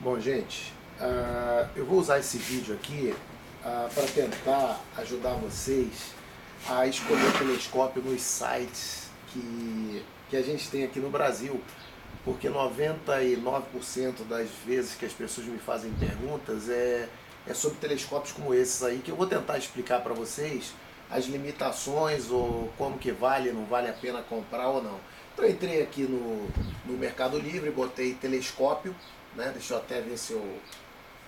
Bom, gente, uh, eu vou usar esse vídeo aqui uh, para tentar ajudar vocês a escolher telescópio nos sites que, que a gente tem aqui no Brasil, porque 99% das vezes que as pessoas me fazem perguntas é, é sobre telescópios como esses aí, que eu vou tentar explicar para vocês as limitações ou como que vale, não vale a pena comprar ou não. Então entrei aqui no, no Mercado Livre, botei telescópio, né? deixa eu até ver se eu,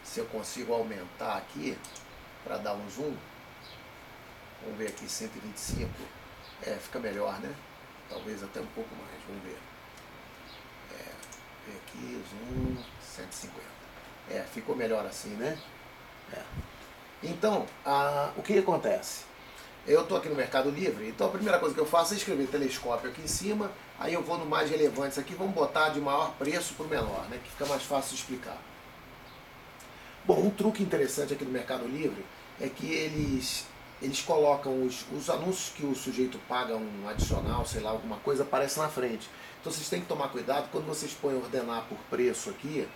se eu consigo aumentar aqui para dar um zoom. Vamos ver aqui, 125. É, fica melhor, né? Talvez até um pouco mais, vamos ver. É, ver aqui, zoom, 150. É, ficou melhor assim, né? É. Então, a, o que acontece? Eu estou aqui no Mercado Livre, então a primeira coisa que eu faço é escrever telescópio aqui em cima, aí eu vou no mais relevantes aqui, vamos botar de maior preço para o menor, né, que fica mais fácil de explicar. Bom, um truque interessante aqui no Mercado Livre é que eles, eles colocam os, os anúncios que o sujeito paga um adicional, sei lá, alguma coisa, aparece na frente. Então vocês têm que tomar cuidado, quando vocês põem ordenar por preço aqui,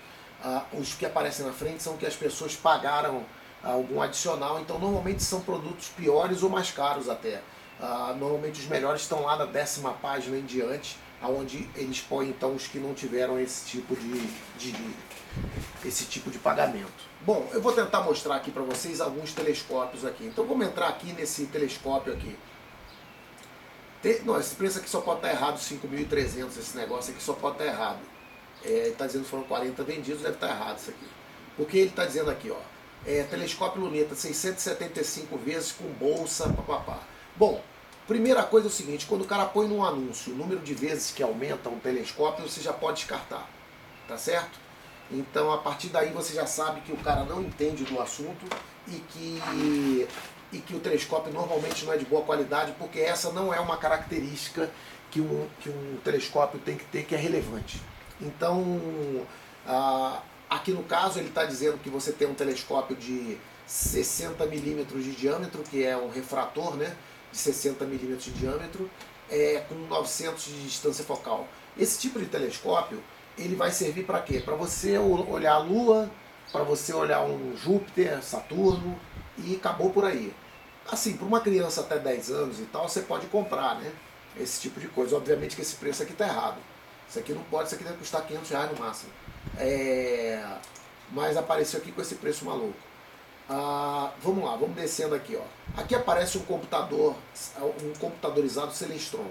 ah, os que aparecem na frente são que as pessoas pagaram algum adicional. Então, normalmente são produtos piores ou mais caros até. Uh, normalmente os melhores estão lá da décima página em diante, aonde eles põem então os que não tiveram esse tipo de, de esse tipo de pagamento. Bom, eu vou tentar mostrar aqui para vocês alguns telescópios aqui. Então vamos entrar aqui nesse telescópio aqui. Não, esse preço aqui só pode estar errado, 5.300 esse negócio aqui só pode estar errado. É, está dizendo que foram 40 vendidos, deve estar errado isso aqui. Porque ele está dizendo aqui, ó, é, telescópio luneta 675 vezes com bolsa, papapá. Bom, primeira coisa é o seguinte, quando o cara põe num anúncio o número de vezes que aumenta um telescópio, você já pode descartar, tá certo? Então a partir daí você já sabe que o cara não entende do assunto e que, e que o telescópio normalmente não é de boa qualidade, porque essa não é uma característica que um, que um telescópio tem que ter que é relevante. Então, a, Aqui no caso ele está dizendo que você tem um telescópio de 60 milímetros de diâmetro, que é um refrator né, de 60 milímetros de diâmetro, é, com 900 de distância focal. Esse tipo de telescópio ele vai servir para quê? Para você olhar a Lua, para você olhar um Júpiter, Saturno e acabou por aí. Assim, para uma criança até 10 anos e tal, você pode comprar, né? Esse tipo de coisa. Obviamente que esse preço aqui está errado. Isso aqui não pode, isso aqui deve custar 500 reais no máximo. É, mas apareceu aqui com esse preço maluco. Ah, vamos lá, vamos descendo aqui. Ó. Aqui aparece um computador, um computadorizado Celestron.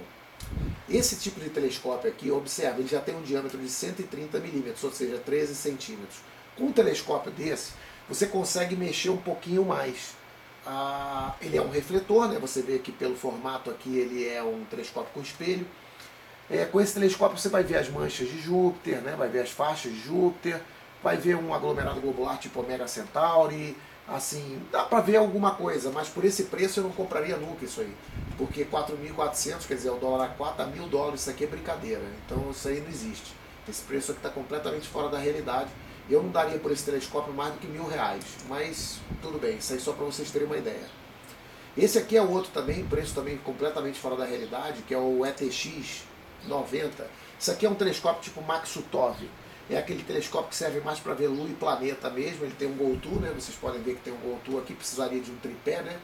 Esse tipo de telescópio aqui, observa, ele já tem um diâmetro de 130 milímetros, ou seja, 13 centímetros. Com um telescópio desse, você consegue mexer um pouquinho mais. Ah, ele é um refletor, né? você vê que pelo formato aqui ele é um telescópio com espelho. É, com esse telescópio você vai ver as manchas de Júpiter, né? vai ver as faixas de Júpiter, vai ver um aglomerado globular tipo Omega Centauri, assim, dá para ver alguma coisa, mas por esse preço eu não compraria nunca isso aí, porque 4.400, quer dizer, o dólar a 4 a mil dólares, isso aqui é brincadeira, então isso aí não existe. Esse preço aqui está completamente fora da realidade. Eu não daria por esse telescópio mais do que mil reais, mas tudo bem, isso aí só para vocês terem uma ideia. Esse aqui é outro também, preço também completamente fora da realidade, que é o ETX 90. Isso aqui é um telescópio tipo Maxutov. É aquele telescópio que serve mais para ver lua e planeta mesmo. Ele tem um Goltu, né? Vocês podem ver que tem um Goltu aqui, precisaria de um tripé, né?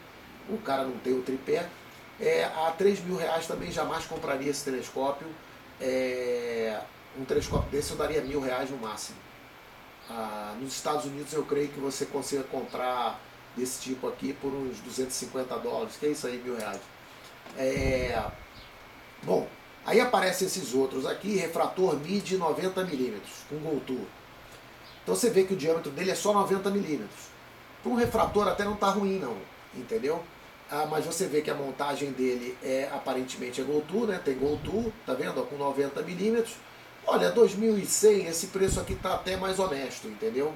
O cara não tem o tripé. É, a 3 mil reais também jamais compraria esse telescópio. É, um telescópio desse eu daria mil reais no máximo. Ah, nos Estados Unidos eu creio que você consiga comprar desse tipo aqui por uns 250 dólares. Que é isso aí, mil reais. É, bom, Aí aparecem esses outros aqui, refrator mid 90mm, com Goltur. Então você vê que o diâmetro dele é só 90mm. Para um refrator até não está ruim não, entendeu? Ah, mas você vê que a montagem dele é aparentemente é Goltur, né? Tem Goltur, tá vendo? Com 90mm. Olha, 2100, esse preço aqui está até mais honesto, entendeu?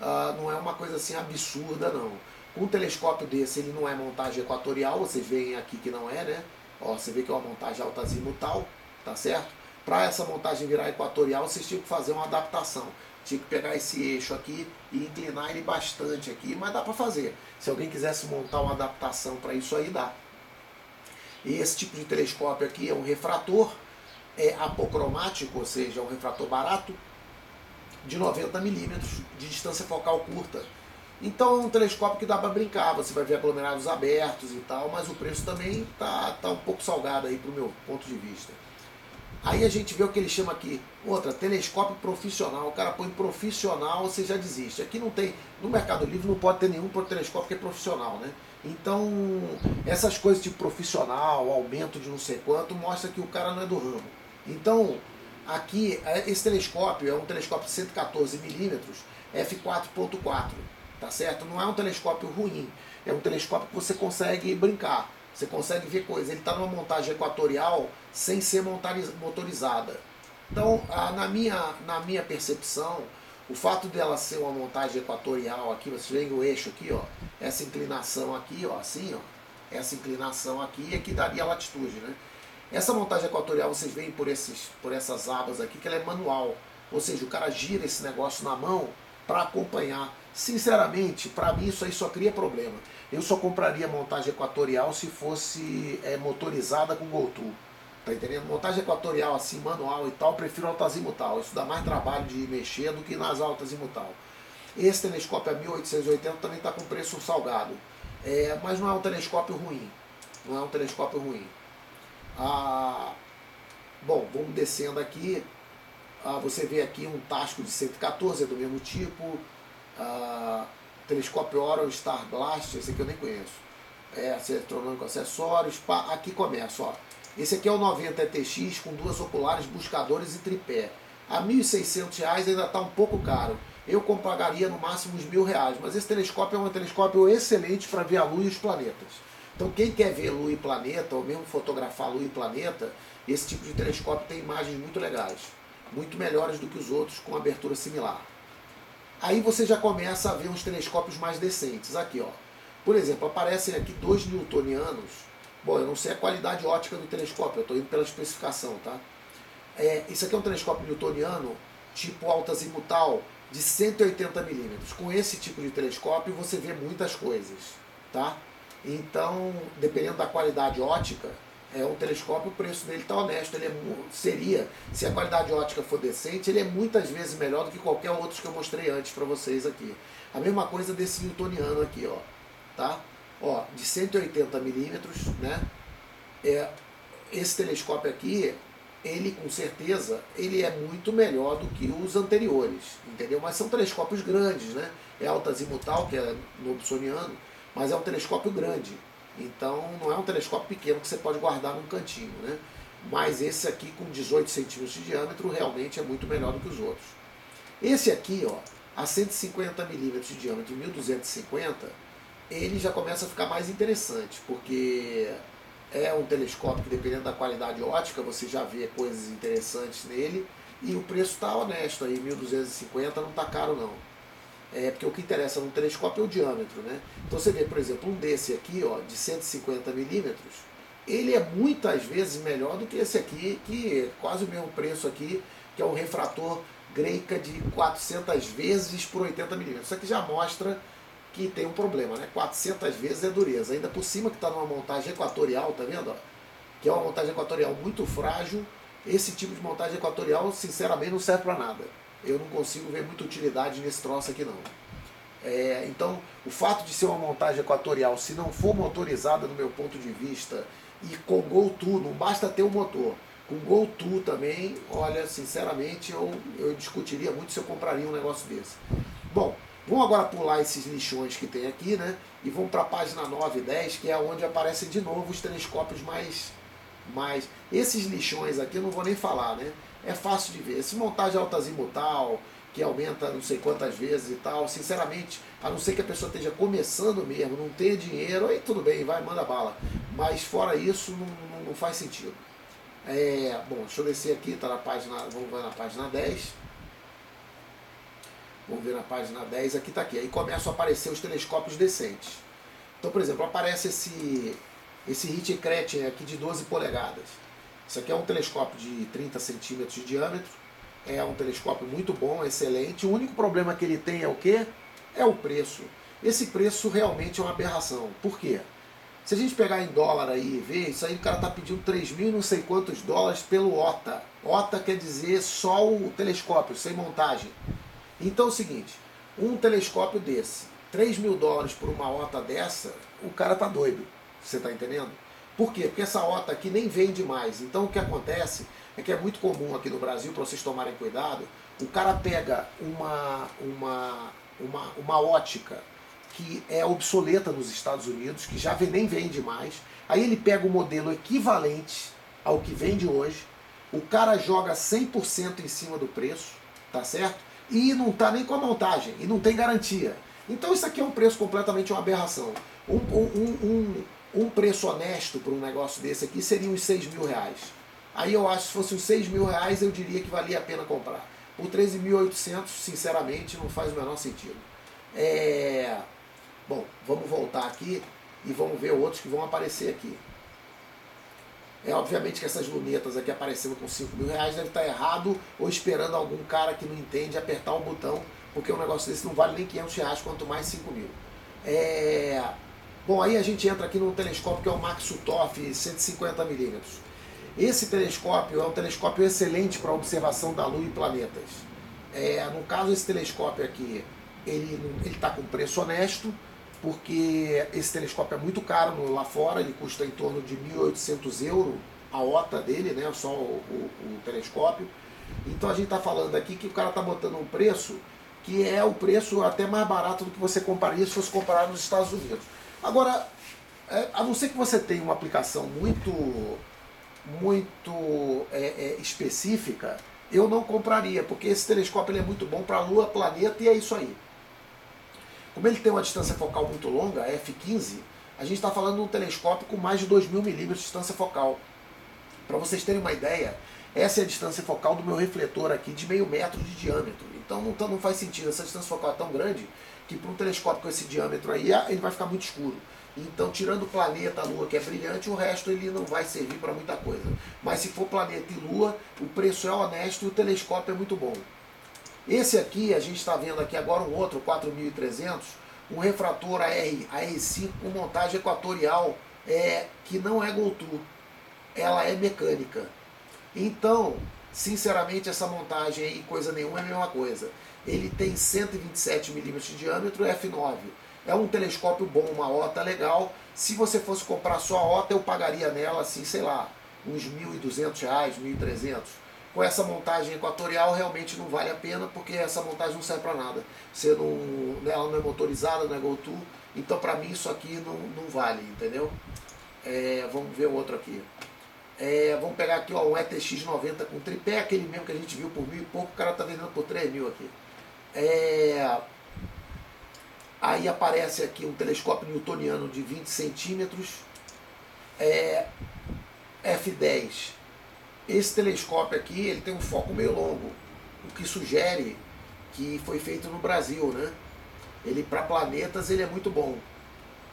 Ah, não é uma coisa assim absurda não. Um telescópio desse, ele não é montagem equatorial, vocês veem aqui que não é, né? Ó, você vê que é uma montagem altazimutal, tá certo? Para essa montagem virar equatorial, vocês tinham que fazer uma adaptação. Tinha que pegar esse eixo aqui e inclinar ele bastante aqui, mas dá para fazer. Se alguém quisesse montar uma adaptação para isso aí, dá. E esse tipo de telescópio aqui é um refrator é apocromático, ou seja, é um refrator barato, de 90 milímetros de distância focal curta. Então é um telescópio que dá para brincar, você vai ver aglomerados abertos e tal, mas o preço também tá, tá um pouco salgado aí pro meu ponto de vista. Aí a gente vê o que ele chama aqui, outra, telescópio profissional. O cara põe profissional, você já desiste. Aqui não tem, no Mercado Livre não pode ter nenhum telescópio que é profissional, né? Então, essas coisas de profissional, aumento de não sei quanto, mostra que o cara não é do ramo. Então, aqui, é, esse telescópio é um telescópio de 114 milímetros, f4.4 tá certo? Não é um telescópio ruim, é um telescópio que você consegue brincar, você consegue ver coisas. Ele está numa montagem equatorial sem ser motorizada. Então, na minha, na minha percepção, o fato dela ser uma montagem equatorial aqui, você vê o eixo aqui, ó, essa inclinação aqui, ó, assim, ó, essa inclinação aqui é que daria a latitude, né? Essa montagem equatorial vocês veem por, esses, por essas abas aqui que ela é manual, ou seja, o cara gira esse negócio na mão para acompanhar. Sinceramente, para mim isso aí só cria problema. Eu só compraria montagem equatorial se fosse é, motorizada com GoTo. Tá entendendo? Montagem equatorial assim, manual e tal, prefiro altazimutal. Isso dá mais trabalho de mexer do que nas altazimutal. Esse telescópio a 1880 também está com preço salgado. É, mas não é um telescópio ruim. Não é um telescópio ruim. Ah, bom, vamos descendo aqui. Ah, você vê aqui um Tasco de 114, é do mesmo tipo ah, telescópio Orion Star Blast, esse aqui eu nem conheço. É, astronômico acessórios, pá, aqui começa, ó. Esse aqui é o 90 ETX com duas oculares, buscadores e tripé. A R$ 1.600 ainda está um pouco caro. Eu pagaria no máximo uns mil reais, mas esse telescópio é um telescópio excelente para ver a Lua e os planetas. Então quem quer ver Lua e planeta, ou mesmo fotografar Lua e planeta, esse tipo de telescópio tem imagens muito legais, muito melhores do que os outros com abertura similar. Aí você já começa a ver uns telescópios mais decentes. Aqui, ó. Por exemplo, aparecem aqui dois newtonianos. Bom, eu não sei a qualidade ótica do telescópio, eu estou indo pela especificação, tá? É, isso aqui é um telescópio newtoniano, tipo alta-azimutal, de 180 milímetros. Com esse tipo de telescópio você vê muitas coisas, tá? Então, dependendo da qualidade ótica, é um telescópio, o preço dele está honesto. Ele é, seria, se a qualidade ótica for decente, ele é muitas vezes melhor do que qualquer outro que eu mostrei antes para vocês aqui. A mesma coisa desse newtoniano aqui, ó, tá? Ó, de 180 milímetros, né? É, esse telescópio aqui, ele com certeza, ele é muito melhor do que os anteriores, entendeu? Mas são telescópios grandes, né? É alta azimutal, que é no Nobsoniano, mas é um telescópio grande. Então não é um telescópio pequeno que você pode guardar num cantinho, né? Mas esse aqui com 18 centímetros de diâmetro realmente é muito melhor do que os outros. Esse aqui, ó, a 150 milímetros de diâmetro, 1250, ele já começa a ficar mais interessante, porque é um telescópio que dependendo da qualidade ótica, você já vê coisas interessantes nele, e o preço está honesto aí, 1250 não está caro não. É porque o que interessa num telescópio é o diâmetro, né? Então você vê, por exemplo, um desse aqui, ó, de 150 milímetros, ele é muitas vezes melhor do que esse aqui, que é quase o mesmo preço aqui, que é um refrator Greica de 400 vezes por 80 milímetros. Isso aqui já mostra que tem um problema, né? 400 vezes é dureza. Ainda por cima que está numa montagem equatorial, tá vendo? Ó? Que é uma montagem equatorial muito frágil. Esse tipo de montagem equatorial, sinceramente, não serve para nada eu não consigo ver muita utilidade nesse troço aqui não. É, então, o fato de ser uma montagem equatorial, se não for motorizada do meu ponto de vista, e com GoTo, não basta ter o um motor, com GoTo também, olha, sinceramente, eu, eu discutiria muito se eu compraria um negócio desse. Bom, vamos agora pular esses lixões que tem aqui, né? E vamos para a página 9 e 10, que é onde aparecem de novo os telescópios mais, mais... Esses lixões aqui eu não vou nem falar, né? É fácil de ver. Se montagem altazimutal, que aumenta não sei quantas vezes e tal, sinceramente, a não ser que a pessoa esteja começando mesmo, não tenha dinheiro, aí tudo bem, vai, manda bala. Mas fora isso, não, não, faz sentido. É, bom, deixa eu descer aqui, está na página, vamos ver na página 10. Vamos ver na página 10, aqui está aqui. Aí começam a aparecer os telescópios decentes. Então, por exemplo, aparece esse, esse Hitchcret aqui de 12 polegadas. Isso aqui é um telescópio de 30 centímetros de diâmetro. É um telescópio muito bom, excelente. O único problema que ele tem é o quê? É o preço. Esse preço realmente é uma aberração. Por quê? Se a gente pegar em dólar aí e ver, isso aí o cara está pedindo 3 mil não sei quantos dólares pelo OTA. OTA quer dizer só o telescópio, sem montagem. Então é o seguinte, um telescópio desse, 3 mil dólares por uma OTA dessa, o cara tá doido. Você tá entendendo? Por quê? Porque essa OTA aqui nem vende mais. Então o que acontece é que é muito comum aqui no Brasil, para vocês tomarem cuidado, o cara pega uma, uma, uma, uma ótica que é obsoleta nos Estados Unidos, que já nem vende mais, aí ele pega o modelo equivalente ao que vende hoje, o cara joga 100% em cima do preço, tá certo? E não tá nem com a montagem, e não tem garantia. Então isso aqui é um preço completamente uma aberração. Um, um, um, um preço honesto para um negócio desse aqui seria uns 6 mil reais. Aí eu acho que se fosse uns 6 mil reais eu diria que valia a pena comprar. Por 13.800, sinceramente, não faz o menor sentido. É... Bom, vamos voltar aqui e vamos ver outros que vão aparecer aqui. É obviamente que essas lunetas aqui aparecendo com 5 mil reais deve estar errado ou esperando algum cara que não entende apertar um botão, porque um negócio desse não vale nem 500 reais, quanto mais 5 mil. É... Bom, aí a gente entra aqui num telescópio que é o Maxutoff 150mm. Esse telescópio é um telescópio excelente para observação da Lua e planetas. É, no caso, esse telescópio aqui, ele está com preço honesto, porque esse telescópio é muito caro lá fora, ele custa em torno de 1.800 euros a OTA dele, né, só o, o, o telescópio. Então a gente está falando aqui que o cara está botando um preço que é o preço até mais barato do que você compraria se fosse comparar nos Estados Unidos. Agora, é, a não ser que você tenha uma aplicação muito, muito é, é, específica, eu não compraria, porque esse telescópio ele é muito bom para a Lua, planeta e é isso aí. Como ele tem uma distância focal muito longa, a f15, a gente está falando de um telescópio com mais de 2 mil milímetros de distância focal. Para vocês terem uma ideia, essa é a distância focal do meu refletor aqui, de meio metro de diâmetro. Então não, tá, não faz sentido, essa distância focal é tão grande que para um telescópio com esse diâmetro aí, ele vai ficar muito escuro. Então, tirando o planeta, a Lua, que é brilhante, o resto ele não vai servir para muita coisa. Mas se for planeta e Lua, o preço é honesto e o telescópio é muito bom. Esse aqui, a gente está vendo aqui agora um outro, 4300, um refrator AR, AR5 com montagem equatorial, é, que não é Goltu, ela é mecânica. Então, sinceramente, essa montagem aí, coisa nenhuma, é a mesma coisa. Ele tem 127 milímetros de diâmetro, f9. É um telescópio bom, uma OTA legal. Se você fosse comprar só a OTA, eu pagaria nela, assim, sei lá, uns 1.200 reais, 1.300 com essa montagem equatorial realmente não vale a pena, porque essa montagem não serve para nada. Você não, né, ela não é motorizada, não é GoTo, então para mim isso aqui não, não vale, entendeu? É, vamos ver o outro aqui. É, vamos pegar aqui ó, um ETX 90 com tripé, aquele mesmo que a gente viu por mil e pouco, o cara está vendendo por 3 mil aqui. É, aí aparece aqui um telescópio newtoniano de 20 centímetros, é, F10 esse telescópio aqui ele tem um foco meio longo, o que sugere que foi feito no Brasil, né? Ele para planetas ele é muito bom,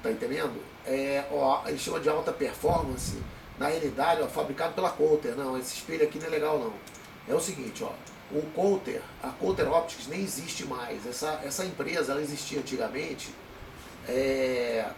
tá entendendo? É, ó, ele chama de alta performance, na realidade, ó, fabricado pela Coulter. Não, esse espelho aqui não é legal não. É o seguinte, ó, o Coulter, a Coulter Optics nem existe mais. Essa, essa empresa, ela existia antigamente, é,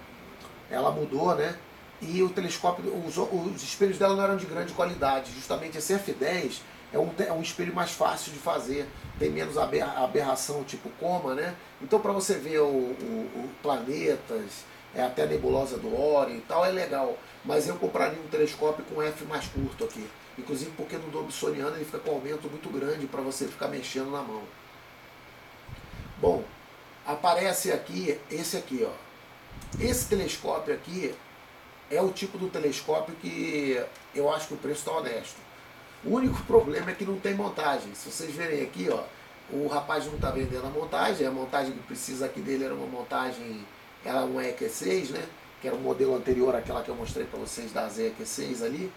ela mudou, né? e o telescópio, os, os, espelhos dela não eram de grande qualidade. Justamente esse F10 é um, é um espelho mais fácil de fazer, tem menos aberração tipo coma, né? Então para você ver o, o, o, planetas, é até a nebulosa do Orion e tal, é legal. Mas eu compraria um telescópio com F mais curto aqui. Inclusive porque no Dobsoniano ele fica com aumento muito grande para você ficar mexendo na mão. Bom, aparece aqui esse aqui, ó. Esse telescópio aqui é o tipo do telescópio que eu acho que o preço está honesto. O único problema é que não tem montagem. Se vocês verem aqui, ó, o rapaz não está vendendo a montagem, a montagem que precisa aqui dele era uma montagem, era um EQ6, né? Que era o um modelo anterior àquela que eu mostrei para vocês da ZEQ6 ali.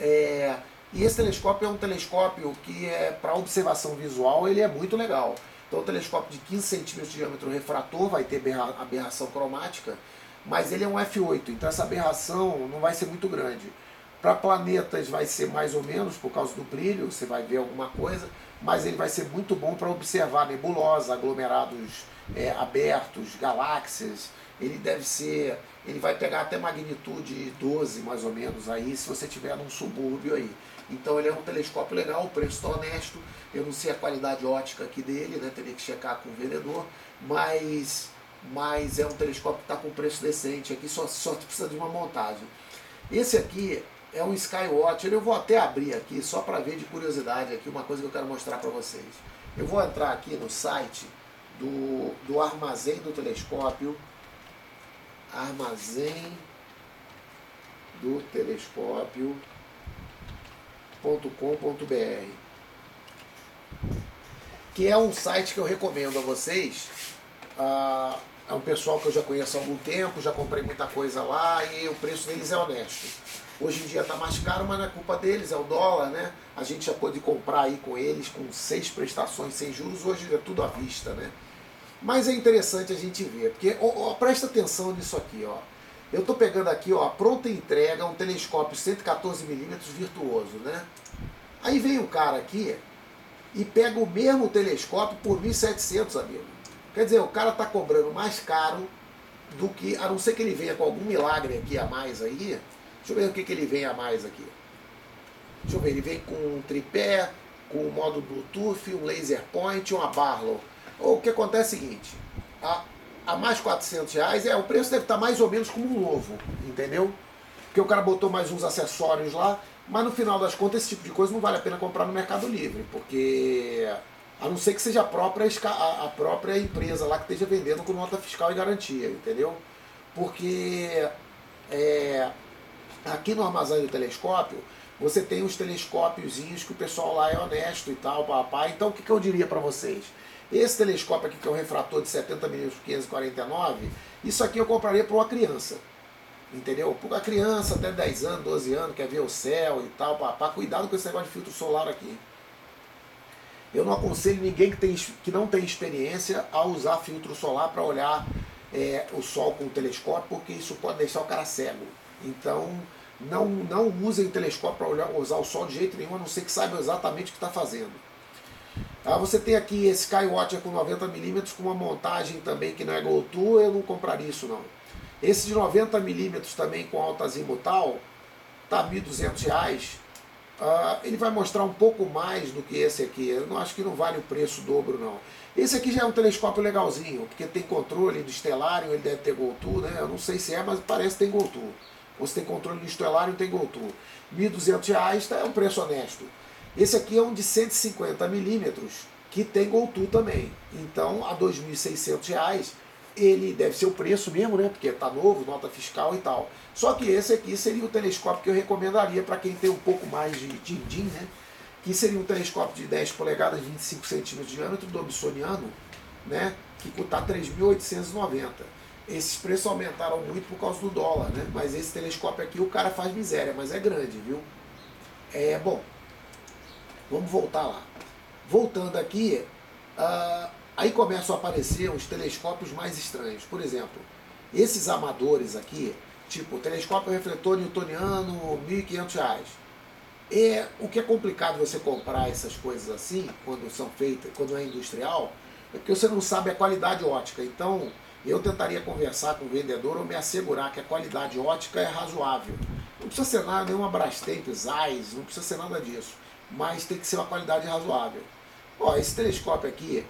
É, e esse telescópio é um telescópio que é para observação visual ele é muito legal. Então o telescópio de 15 centímetros de diâmetro refrator vai ter aberração cromática mas ele é um F8, então essa aberração não vai ser muito grande. Para planetas vai ser mais ou menos por causa do brilho, você vai ver alguma coisa, mas ele vai ser muito bom para observar nebulosa, aglomerados é, abertos, galáxias. Ele deve ser, ele vai pegar até magnitude 12 mais ou menos aí, se você tiver num subúrbio aí. Então ele é um telescópio legal, o preço está honesto. Eu não sei a qualidade ótica aqui dele, né? Teria que checar com o vendedor, mas, mas é um telescópio que está com preço decente. Aqui só, só precisa de uma montagem. Esse aqui é um Skywatcher. Eu vou até abrir aqui só para ver de curiosidade aqui uma coisa que eu quero mostrar para vocês. Eu vou entrar aqui no site do, do armazém do telescópio. Armazém do telescópio www.com.br que é um site que eu recomendo a vocês. Ah, é um pessoal que eu já conheço há algum tempo, já comprei muita coisa lá e o preço deles é honesto. Hoje em dia está mais caro, mas não é culpa deles, é o dólar, né? A gente já pôde comprar aí com eles com seis prestações sem juros, hoje é tudo à vista, né? Mas é interessante a gente ver, porque ó, ó, presta atenção nisso aqui, ó. Eu estou pegando aqui, ó, a pronta entrega, um telescópio 114mm virtuoso, né? Aí vem o cara aqui e pega o mesmo telescópio por 1.700, amigo. Quer dizer, o cara está cobrando mais caro do que, a não ser que ele venha com algum milagre aqui a mais aí. Deixa eu ver o que, que ele vem a mais aqui. Deixa eu ver, ele vem com um tripé, com um modo Bluetooth, um laser point, uma Barlow. O que acontece é o seguinte, a, a mais 400 reais, é, o preço deve estar mais ou menos como um novo, entendeu? Porque o cara botou mais uns acessórios lá, mas no final das contas esse tipo de coisa não vale a pena comprar no Mercado Livre, porque a não ser que seja a própria, a própria empresa lá que esteja vendendo com nota fiscal e garantia, entendeu? Porque é, aqui no armazém do telescópio, você tem os telescópiozinhos que o pessoal lá é honesto e tal, papai. Então o que, que eu diria para vocês? Esse telescópio aqui, que é um refrator de 70mm por 549, isso aqui eu compraria para uma criança. Entendeu? Para a criança até 10 anos, 12 anos, quer ver o céu e tal, papá, cuidado com esse negócio de filtro solar aqui. Eu não aconselho ninguém que, tem, que não tem experiência a usar filtro solar para olhar é, o sol com o telescópio, porque isso pode deixar o cara cego. Então, não, não usem telescópio para usar o sol de jeito nenhum, a não ser que saiba exatamente o que está fazendo. Ah, você tem aqui esse Skywatcher com 90mm com uma montagem também que não é GoTo, eu não compraria isso não. Esse de 90mm também com alta azimutal, tá R$ 1.200. Ah, ele vai mostrar um pouco mais do que esse aqui. Eu não acho que não vale o preço dobro não. Esse aqui já é um telescópio legalzinho, porque tem controle do estelário, ele deve ter GoTo, né? Eu não sei se é, mas parece que tem GoTo. Ou se tem controle do estelário, tem GoTo. R$ 1.200 tá, é um preço honesto. Esse aqui é um de 150 milímetros que tem GoTo também. Então, a R$ 2.600 ele deve ser o preço mesmo, né? Porque está novo, nota fiscal e tal. Só que esse aqui seria o telescópio que eu recomendaria para quem tem um pouco mais de din-din, né? Que seria um telescópio de 10 polegadas, 25 centímetros de diâmetro, Dobsoniano, né? Que custa 3.890. Esses preços aumentaram muito por causa do dólar, né? Mas esse telescópio aqui o cara faz miséria, mas é grande, viu? É bom. Vamos voltar lá. Voltando aqui, uh, aí começam a aparecer os telescópios mais estranhos. Por exemplo, esses amadores aqui, tipo telescópio refletor newtoniano, R$ 1.500. É, o que é complicado você comprar essas coisas assim, quando são feitas, quando é industrial, é porque você não sabe a qualidade ótica. Então, eu tentaria conversar com o vendedor ou me assegurar que a qualidade ótica é razoável. Não precisa ser nada, nenhuma Brastemp, Zeiss, não precisa ser nada disso mas tem que ser uma qualidade razoável. Ó, esse telescópio aqui,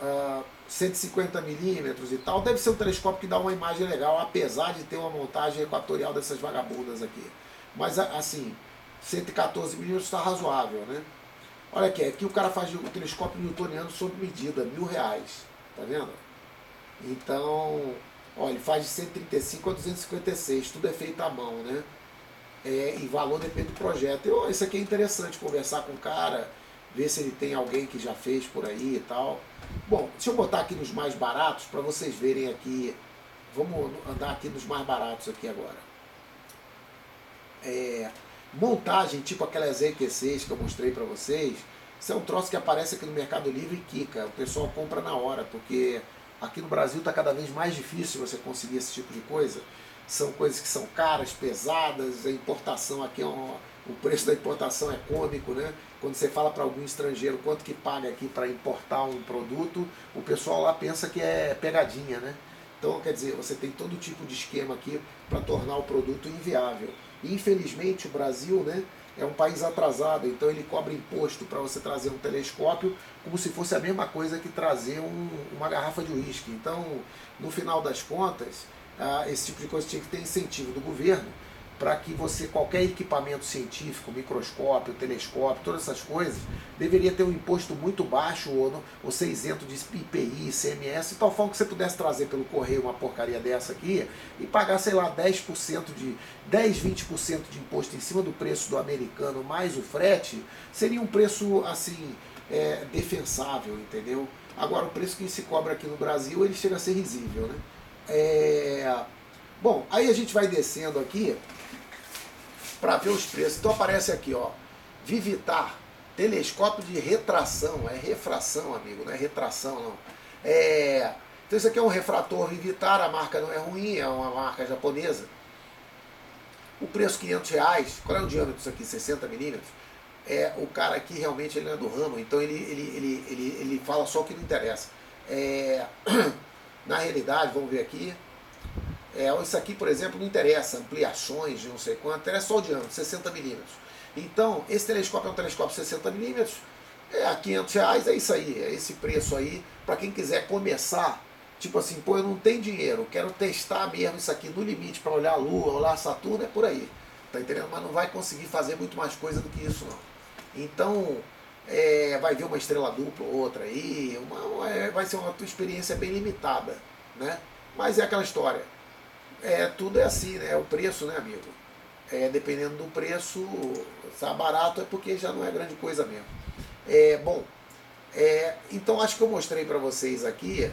uh, 150 milímetros e tal, deve ser um telescópio que dá uma imagem legal, apesar de ter uma montagem equatorial dessas vagabundas aqui. Mas assim, 114 milímetros está razoável, né? Olha aqui, aqui o cara faz o telescópio newtoniano sob medida, mil reais, tá vendo? Então, olha, ele faz de 135 a 256, tudo é feito à mão, né? É, e valor depende do projeto. Eu, isso aqui é interessante, conversar com o cara, ver se ele tem alguém que já fez por aí e tal. Bom, deixa eu botar aqui nos mais baratos para vocês verem aqui. Vamos andar aqui nos mais baratos aqui agora. É, montagem, tipo aquelas EQ6 que eu mostrei para vocês, isso é um troço que aparece aqui no Mercado Livre e quica. O pessoal compra na hora, porque aqui no Brasil está cada vez mais difícil você conseguir esse tipo de coisa são coisas que são caras, pesadas, a importação aqui é um, o preço da importação é cômico, né? Quando você fala para algum estrangeiro quanto que paga aqui para importar um produto, o pessoal lá pensa que é pegadinha, né? Então, quer dizer, você tem todo tipo de esquema aqui para tornar o produto inviável. E, infelizmente, o Brasil, né, é um país atrasado, então ele cobra imposto para você trazer um telescópio como se fosse a mesma coisa que trazer um, uma garrafa de uísque. Então, no final das contas, ah, esse tipo de coisa tinha que ter incentivo do governo para que você, qualquer equipamento científico, microscópio, telescópio, todas essas coisas, deveria ter um imposto muito baixo ou, ou ser isento de IPI, ICMS, tal forma que você pudesse trazer pelo correio uma porcaria dessa aqui e pagar, sei lá, 10% de 10, 20% de imposto em cima do preço do americano mais o frete, seria um preço assim é, defensável, entendeu? Agora o preço que se cobra aqui no Brasil ele chega a ser risível, né? É... Bom, aí a gente vai descendo aqui para ver os preços. Então aparece aqui, ó, Vivitar, telescópio de retração, é refração, amigo, não é retração não. É, então isso aqui é um refrator Vivitar, a marca não é ruim, é uma marca japonesa. O preço 500 reais, qual é o diâmetro disso aqui? 60 milímetros? É, o cara aqui realmente ele é do ramo, então ele, ele, ele, ele, ele fala só o que não interessa. É, na realidade, vamos ver aqui, é, isso aqui, por exemplo, não interessa ampliações de não sei quanto, interessa só o diâmetro, 60 milímetros. Então, esse telescópio é um telescópio 60 milímetros, é a 500 reais, é isso aí, é esse preço aí, para quem quiser começar, tipo assim, pô, eu não tenho dinheiro, quero testar mesmo isso aqui no limite para olhar a Lua, olhar Saturno, é por aí, tá entendendo? Mas não vai conseguir fazer muito mais coisa do que isso, não. Então, é, vai ver uma estrela dupla ou outra aí, uma, é, vai ser uma tua experiência bem limitada, né? Mas é aquela história é, tudo é assim, né? É o preço, né, amigo? É, dependendo do preço, se tá barato é porque já não é grande coisa mesmo. É, bom, é, então acho que eu mostrei para vocês aqui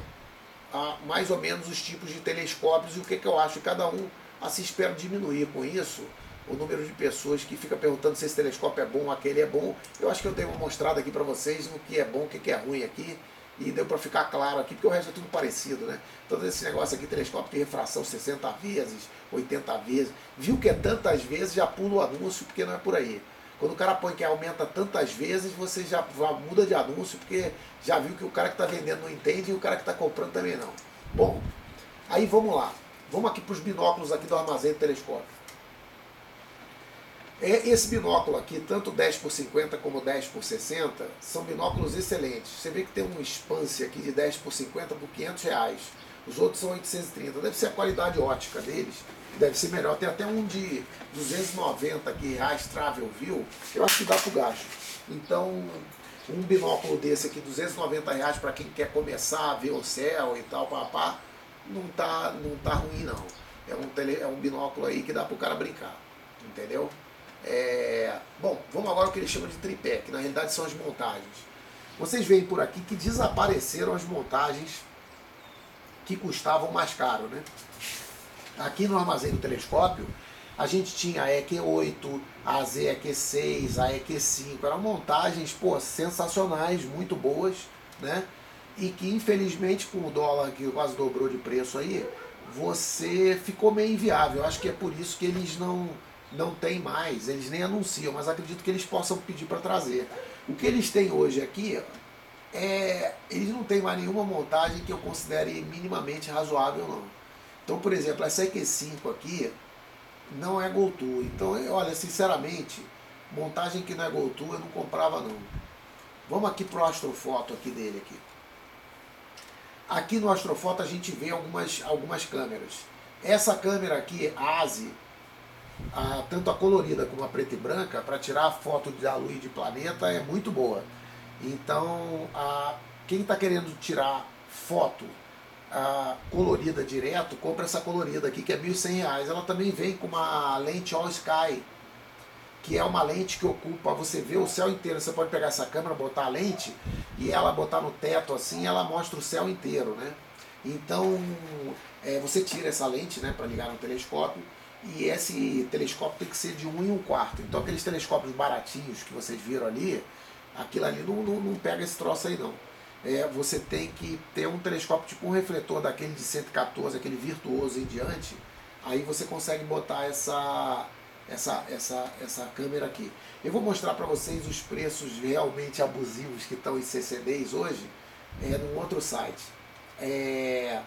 a, mais ou menos os tipos de telescópios e o que, que eu acho. Cada um, assim, espero diminuir com isso o número de pessoas que fica perguntando se esse telescópio é bom, aquele é bom. Eu acho que eu tenho mostrado aqui para vocês o que é bom, o que é ruim aqui e deu para ficar claro aqui, porque o resto é tudo parecido, né? Todo esse negócio aqui, telescópio de refração 60 vezes, 80 vezes, viu que é tantas vezes, já pula o anúncio, porque não é por aí. Quando o cara põe que aumenta tantas vezes, você já muda de anúncio, porque já viu que o cara que está vendendo não entende e o cara que está comprando também não. Bom, aí vamos lá. Vamos aqui para os binóculos aqui do armazém do telescópio. É, esse binóculo aqui, tanto 10 por 50 como 10 por 60, são binóculos excelentes. Você vê que tem um Spance aqui de 10 por 50 por 500 reais. Os outros são 830. Deve ser a qualidade ótica deles. Deve ser melhor. Tem até um de 290 aqui, reais Travel View. Eu acho que dá para o gasto. Então, um binóculo desse aqui, 290 reais para quem quer começar a ver o céu e tal, papá, não tá, não tá ruim não. É um, tele, é um binóculo aí que dá para o cara brincar. Entendeu? É, bom, vamos agora ao que eles chamam de tripé, que na realidade são as montagens. Vocês veem por aqui que desapareceram as montagens que custavam mais caro. Né? Aqui no armazém do telescópio, a gente tinha a EQ8, a ZEQ6, a EQ5, eram montagens pô, sensacionais, muito boas, né? e que infelizmente com o dólar que quase dobrou de preço aí, você ficou meio inviável. Acho que é por isso que eles não não tem mais, eles nem anunciam, mas acredito que eles possam pedir para trazer. O que eles têm hoje aqui é. Eles não têm mais nenhuma montagem que eu considere minimamente razoável, não. Então, por exemplo, essa EQ5 aqui não é GoTo. Então, olha, sinceramente, montagem que não é GoTo eu não comprava, não. Vamos aqui para o Astrofoto aqui dele aqui. Aqui no Astrofoto a gente vê algumas, algumas câmeras. Essa câmera aqui, ASI, a, tanto a colorida como a preta e branca, para tirar a foto da luz de planeta é muito boa. Então, a, quem está querendo tirar foto a, colorida direto, compra essa colorida aqui que é R$ 1.100. Ela também vem com uma lente All Sky, que é uma lente que ocupa, você vê o céu inteiro. Você pode pegar essa câmera, botar a lente e ela botar no teto assim, ela mostra o céu inteiro, né? Então, é, você tira essa lente, né, para ligar no telescópio e esse telescópio tem que ser de 1 um e 1 um quarto. Então aqueles telescópios baratinhos que vocês viram ali, aquilo ali não, não, não pega esse troço aí não. É, você tem que ter um telescópio tipo um refletor daquele de 114, aquele virtuoso em diante, aí você consegue botar essa, essa, essa, essa câmera aqui. Eu vou mostrar para vocês os preços realmente abusivos que estão em CCDs hoje, é, num outro site. É,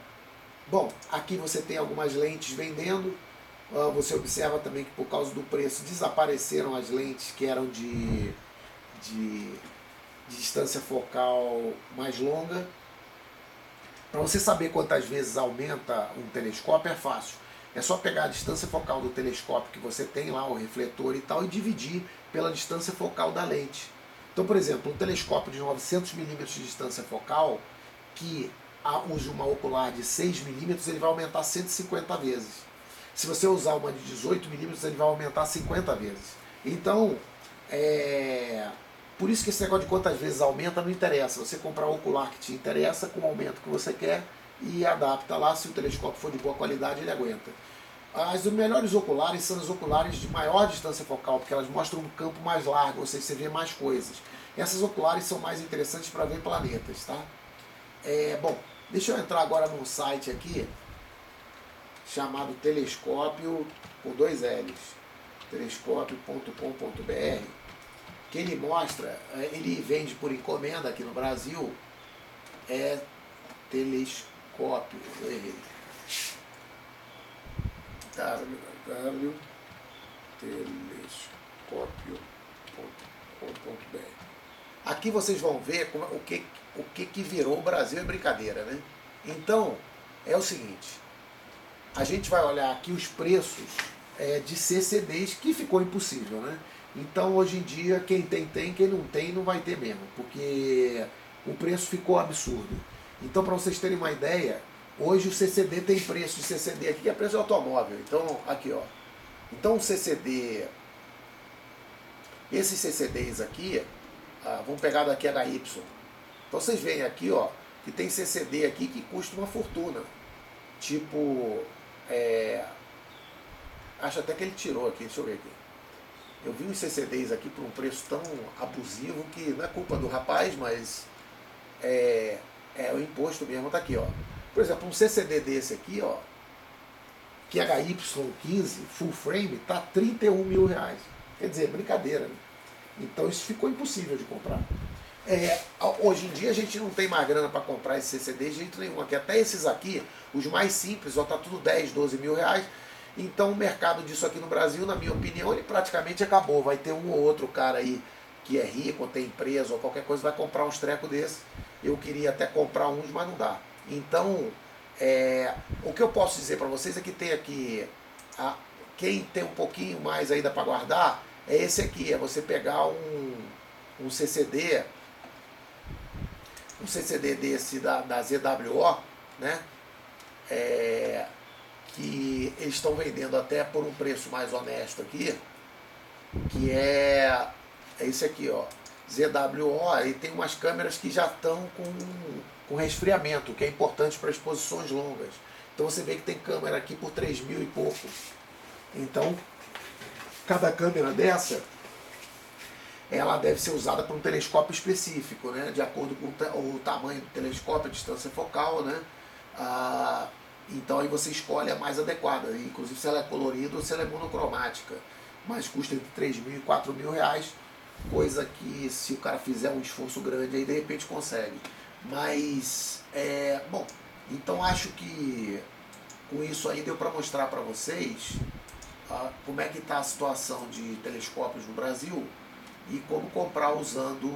bom, aqui você tem algumas lentes vendendo, você observa também que por causa do preço desapareceram as lentes que eram de, de, de distância focal mais longa. Para você saber quantas vezes aumenta um telescópio é fácil. É só pegar a distância focal do telescópio que você tem lá, o refletor e tal, e dividir pela distância focal da lente. Então, por exemplo, um telescópio de 900 milímetros de distância focal, que use uma ocular de 6 milímetros, ele vai aumentar 150 vezes. Se você usar uma de 18 milímetros, ele vai aumentar 50 vezes. Então, é... por isso que esse negócio de quantas vezes aumenta não interessa. Você comprar o ocular que te interessa, com o aumento que você quer, e adapta lá. Se o telescópio for de boa qualidade, ele aguenta. As melhores oculares são as oculares de maior distância focal, porque elas mostram um campo mais largo, ou seja, você vê mais coisas. Essas oculares são mais interessantes para ver planetas, tá? É, bom, deixa eu entrar agora num site aqui chamado Telescópio com dois L's, telescópio.com.br, que ele mostra, é, ele vende por encomenda aqui no Brasil, é telescópio, eu errei www.telescópio.com.br. Aqui vocês vão ver como, o, que, o que, que virou o Brasil é brincadeira, né? Então, é o seguinte, a gente vai olhar aqui os preços é, de CCDs, que ficou impossível, né? Então, hoje em dia, quem tem, tem, quem não tem, não vai ter mesmo, porque o preço ficou absurdo. Então, para vocês terem uma ideia, Hoje o CCD tem preço de CCD aqui, que é preço de automóvel. Então, aqui ó. Então o CCD, esses CCDs aqui, ah, vamos pegar daqui HY. Então vocês veem aqui ó, que tem CCD aqui que custa uma fortuna. Tipo, é, acho até que ele tirou aqui, deixa eu ver aqui. Eu vi uns CCDs aqui por um preço tão abusivo que não é culpa do rapaz, mas é, é o imposto mesmo, tá aqui ó. Por exemplo, um CCD desse aqui, ó, que é HY15 full frame, tá 31 mil reais. Quer dizer, brincadeira. Né? Então isso ficou impossível de comprar. É, hoje em dia a gente não tem mais grana para comprar esse CCD de jeito nenhum. Aqui, até esses aqui, os mais simples, ó, tá tudo 10, 12 mil reais. Então o mercado disso aqui no Brasil, na minha opinião, ele praticamente acabou. Vai ter um ou outro cara aí que é rico, tem empresa ou qualquer coisa, vai comprar uns trecos desses. Eu queria até comprar uns, mas não dá. Então, é, o que eu posso dizer para vocês é que tem aqui, a, quem tem um pouquinho mais ainda para guardar, é esse aqui, é você pegar um, um CCD, um CCD desse da, da ZWO, né? É, que eles estão vendendo até por um preço mais honesto aqui, que é, é esse aqui, ó, ZWO, e tem umas câmeras que já estão com com resfriamento, que é importante para exposições longas. Então você vê que tem câmera aqui por 3 mil e pouco. Então, cada câmera dessa, ela deve ser usada para um telescópio específico, né? de acordo com o tamanho do telescópio, a distância focal. Né? Ah, então aí você escolhe a mais adequada, inclusive se ela é colorida ou se ela é monocromática. Mas custa entre 3 mil e 4 mil reais, coisa que se o cara fizer um esforço grande aí de repente consegue. Mas, é, bom, então acho que com isso aí deu para mostrar para vocês ah, como é que está a situação de telescópios no Brasil e como comprar usando,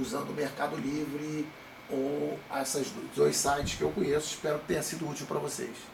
usando o Mercado Livre ou esses dois sites que eu conheço. Espero que tenha sido útil para vocês.